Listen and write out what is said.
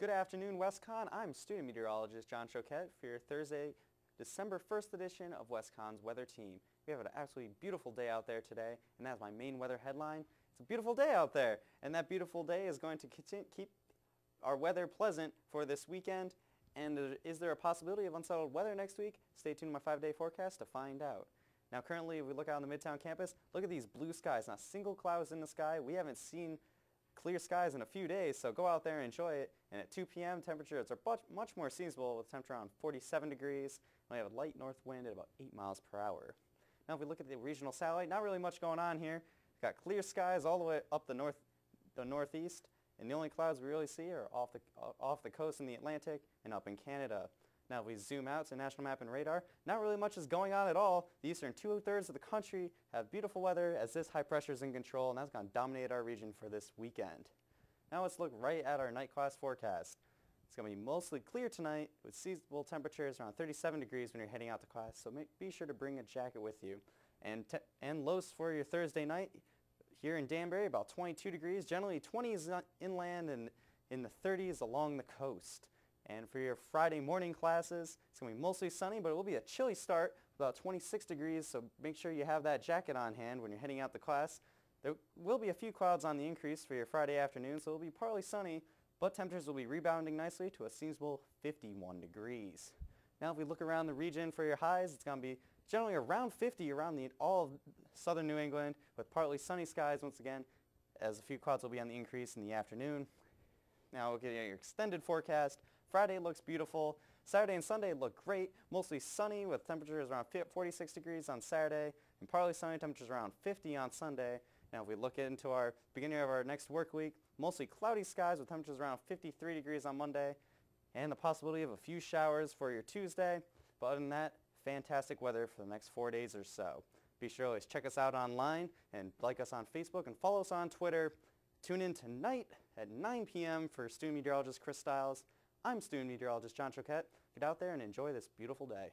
Good afternoon, WestConn. I'm student meteorologist John Choquette for your Thursday, December 1st edition of WestConn's Weather Team. We have an absolutely beautiful day out there today, and that's my main weather headline. It's a beautiful day out there, and that beautiful day is going to keep our weather pleasant for this weekend. And is there a possibility of unsettled weather next week? Stay tuned to my five-day forecast to find out. Now currently, if we look out on the Midtown campus, look at these blue skies. Not a single cloud is in the sky. We haven't seen clear skies in a few days, so go out there and enjoy it. And at 2 p.m., temperatures are much, much more seasonable with temperature around 47 degrees. And we have a light north wind at about 8 miles per hour. Now if we look at the regional satellite, not really much going on here. We've got clear skies all the way up the north, the northeast, and the only clouds we really see are off the, off the coast in the Atlantic and up in Canada. Now if we zoom out to national map and radar, not really much is going on at all. The eastern two-thirds of the country have beautiful weather as this high pressure is in control and that's going to dominate our region for this weekend. Now let's look right at our night class forecast. It's going to be mostly clear tonight with seasonable temperatures around 37 degrees when you're heading out to class, so make, be sure to bring a jacket with you. And, and lows for your Thursday night here in Danbury, about 22 degrees, generally 20s inland and in the 30s along the coast. And for your Friday morning classes, it's going to be mostly sunny, but it will be a chilly start, about 26 degrees, so make sure you have that jacket on hand when you're heading out to class. There will be a few clouds on the increase for your Friday afternoon, so it will be partly sunny, but temperatures will be rebounding nicely to a seasonable 51 degrees. Now if we look around the region for your highs, it's going to be generally around 50 around the, all southern New England with partly sunny skies once again, as a few clouds will be on the increase in the afternoon. Now we'll get your extended forecast. Friday looks beautiful. Saturday and Sunday look great, mostly sunny with temperatures around 46 degrees on Saturday and partly sunny temperatures around 50 on Sunday. Now if we look into our beginning of our next work week, mostly cloudy skies with temperatures around 53 degrees on Monday and the possibility of a few showers for your Tuesday. But other than that, fantastic weather for the next four days or so. Be sure to always check us out online and like us on Facebook and follow us on Twitter. Tune in tonight at 9 p.m. for student meteorologist Chris Stiles. I'm student meteorologist John Choquette. Get out there and enjoy this beautiful day.